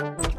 아!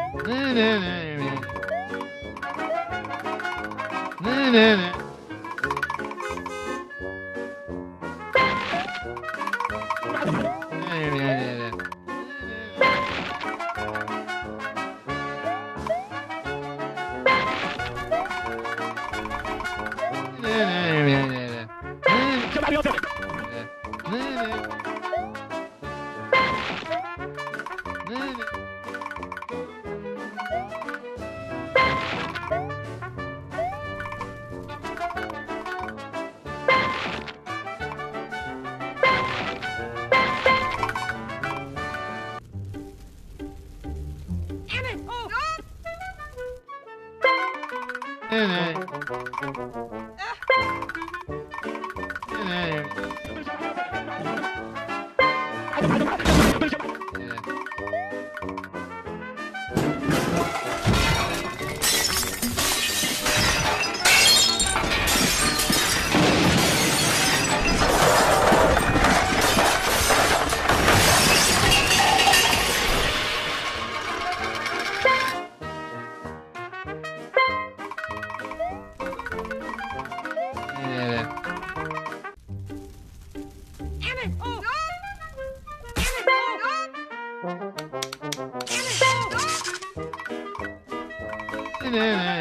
Yeah. Ah.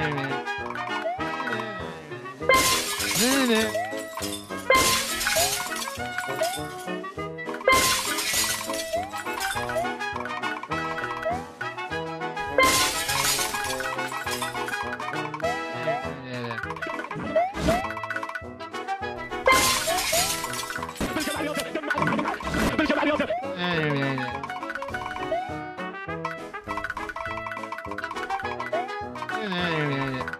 ねえねえ。ね。えねえ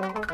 Oh!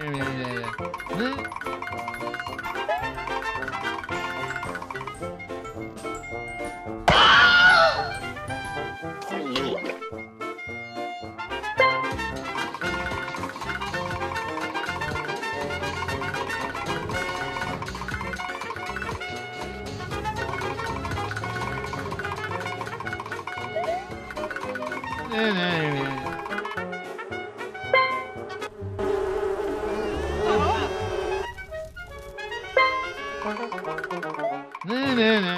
Mira, mira, mira, mira. ¿Eh? Yeah, yeah, yeah. Yeah.